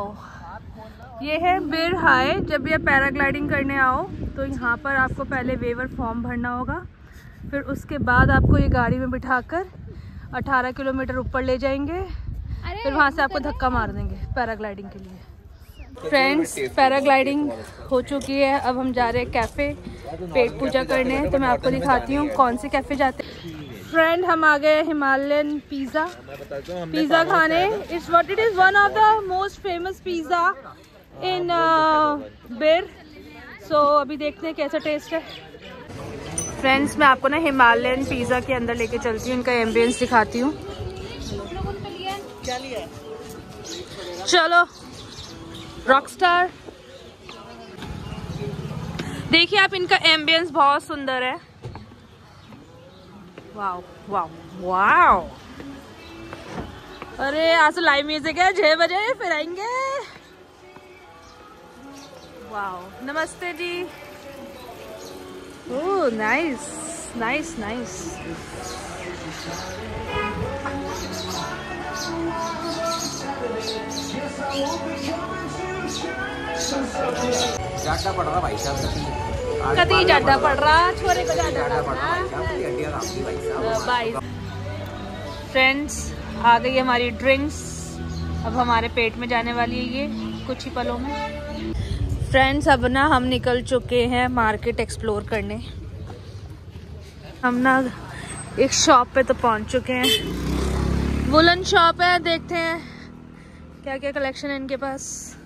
Wow ये है बिर हाई जब ये पैराग्लाइडिंग करने आओ तो यहाँ पर आपको पहले वेवर फॉर्म भरना होगा फिर उसके बाद आपको ये गाड़ी में बिठाकर 18 किलोमीटर ऊपर ले जाएँगे फिर वहाँ से आपको धक्का मार देंगे पैराग्लाइडिंग के लिए। फ्रेंड्स पैराग्लाइडिंग हो चुकी है अब हम जा रहे हैं कैफ़े पेट पूजा करने तो मैं आपको दिखाती हूँ कौन से कैफ़े जाते हैं। फ्रेंड हम आ गए हिमालयन पिज़्ज़ा पिज़्ज़ा खाने it's what it is one of the most famous pizza in बेर सो अभी देखते हैं कैसा टेस्ट है। फ्रेंड्स मैं आपको ना हिमालयन पिज़्ज़ा के अंदर लेके चलती हूँ इनका एम्बियंस दिखाती हूँ। चलो रॉकस्टार देखिए आप इनका एम्बियंस बहुत सुंदर है। अरे आज तो लाइव म्यूज़िक है छह बजे फिर आएँगे। नमस्ते जी। ओह नाइस नाइस नाइस जाटा पड़ रहा भाई साहब कति जाडा पड़ रहा? छोरे को जाटा पड़ रहा। फ्रेंड्स आ गई हमारी ड्रिंक्स अब हमारे पेट में जाने वाली है ये कुछ ही पलों में. फ्रेंड्स अब ना हम निकल चुके हैं मार्केट एक्सप्लोर करने. हम ना एक शॉप पे तो पहुँच चुके हैं. वुलन शॉप है देखते हैं क्या क्या कलेक्शन है इनके पास.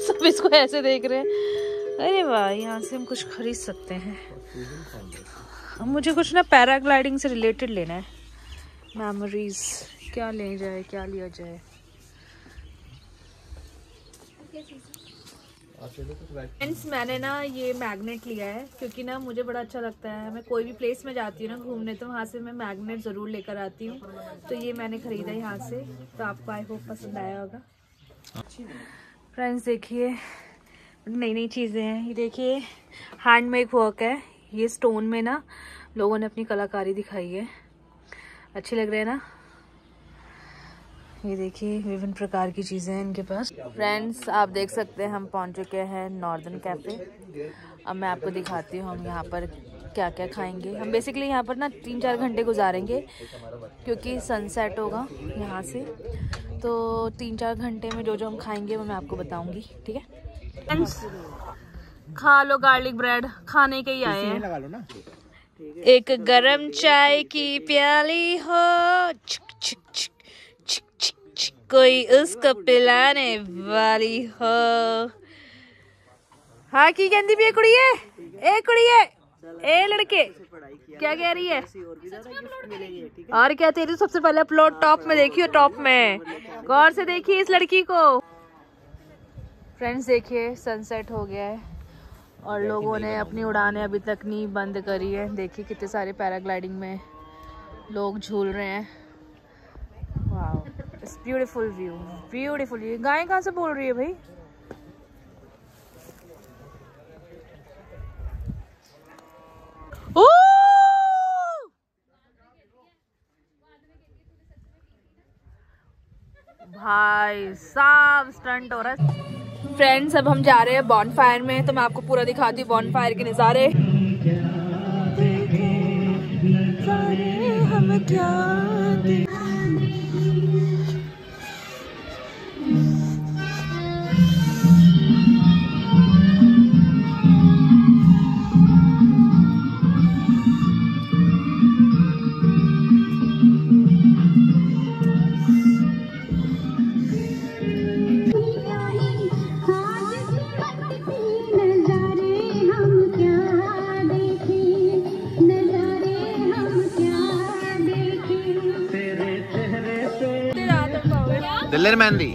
सब इसको ऐसे देख रहे हैं। अरे वाह यहाँ से हम कुछ खरीद सकते हैं। अब मुझे कुछ ना पैराग्लाइडिंग से रिलेटेड लेना है। मेमोरीज क्या ले जाए क्या लिया जाए? फ्रेंड्स मैंने ना ये मैग्नेट लिया है, क्योंकि ना मुझे बड़ा अच्छा लगता है। मैं कोई भी प्लेस में जाती हूँ ना घूमने तो वहाँ से मैं मैग्नेट ज़रूर लेकर आती हूँ। तो ये मैंने ख़रीदा यहाँ से तो आपको आई होप पसंद आया होगा। फ्रेंड्स देखिए नई नई चीज़ें हैं। ये देखिए हैंडमेड वर्क है। ये स्टोन में ना लोगों ने अपनी कलाकारी दिखाई है। अच्छे लग रहे हैं ना? ये देखिए विभिन्न प्रकार की चीज़ें हैं इनके पास। फ्रेंड्स आप देख सकते हैं हम पहुँच चुके हैं नॉर्दर्न कैफ़े अब मैं आपको दिखाती हूँ हम यहाँ पर क्या क्या खाएँगे। हम बेसिकली यहाँ पर ना तीन चार घंटे गुजारेंगे क्योंकि सनसेट होगा यहाँ से। तो तीन चार घंटे में जो जो हम खाएँगे वो मैं आपको बताऊँगी ठीक है? फ्रेंड्स खा लो गार्लिक ब्रेड खाने के ही आए हैं। लगा लो ना। एक गरम चाय की प्याली हो कोई उसको पिलाने वाली हो हाँ की कहती भी कुड़िए ए कुड़िए ए लड़के क्या कह रही है और क्या तेरी सबसे पहले अपलोड टॉप में देखियो टॉप में गौर से देखिए इस लड़की को फ्रेंड्स देखिए सनसेट हो गया है और लोगों ने अपनी उड़ानें अभी तक नहीं बंद करी है देखिए कितने सारे पैराग्लाइडिंग में लोग झूल रहे हैं इट्स ब्यूटीफुल व्यू ब्यूटीफुल ये गाय कहाँ से बोल रही है भाई? ओ! भाई साहब स्टंट हो रहा है। फ्रेंड्स अब हम जा रहे हैं बॉन फायर में तो मैं आपको पूरा दिखाती हूँ बॉन फायर के नज़ारे हम क्या मेहंदी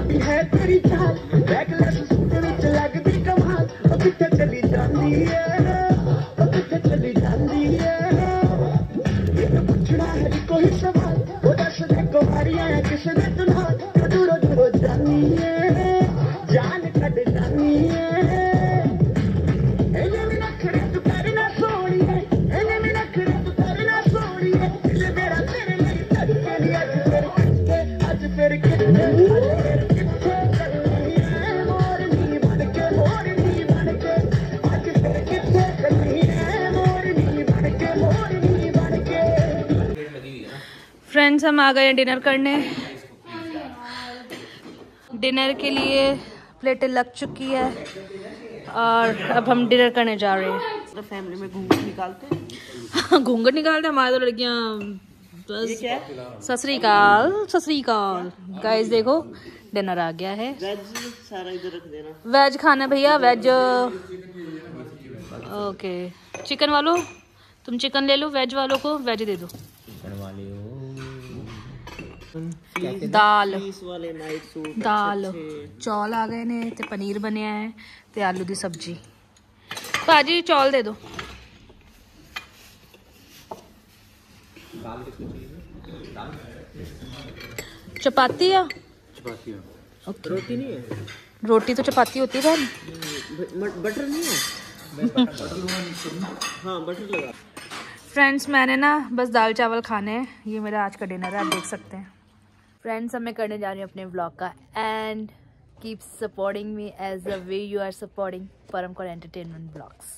ਲੱਗਦੀ ਹੈ ਤੇਰੀ ਚਾਲ ਬੈਗਲੈਸ ਸੂਟ ਵਿੱਚ ਲੱਗਦੀ ਕਮਾਲ ਉਹ ਕਿੱਥੇ ਚਲੀ ਜਾਂਦੀ ਹੈ ਉਹ ਕਿੱਥੇ ਚਲੀ ਜਾਂਦੀ ਹੈ ਇਹ ਪੁੱਛਣਾ ਹੈ ਕੋਈ ਸਵਾਲ फ्रेंड्स हम आ गए हैं डिनर करने। डिनर के लिए प्लेटें लग चुकी है और अब हम डिनर करने जा रहे हैं। फैमिली में घूंघट निकालते हाँ, घूंघट निकालते हैं हमारे तो लड़कियाँ। बस। सत श्री अकाल सत श्री गाइस देखो डिनर आ गया है। वेज सारा इधर रख देना। वेज खाना भैया वेज ओके चिकन वालों तुम चिकन ले लो वेज वालों को वेज दे दो। पीस वाले नाइट सूट ਦਾਲ ਚੌਲ ਆ ਗਏ ਨੇ ਤੇ ਪਨੀਰ ਬਣਿਆ ਹੈ ਤੇ ਆਲੂ ਦੀ ਸਬਜ਼ੀ ਭਾਜੀ ਚੌਲ ਦੇ ਦਿਓ चपाती या रोटी नहीं है रोटी तो चपाती होती है बहन ब- बटर नहीं है हाँ बटर लगा फ्रेंड्स मैंने ना बस दाल चावल खाने हैं ये मेरा आज का डिनर है आप देख सकते हैं फ्रेंड्स अब मैं करने जा रही हूँ अपने ब्लॉग का and keep supporting me as a way you are supporting Param Kaul entertainment blogs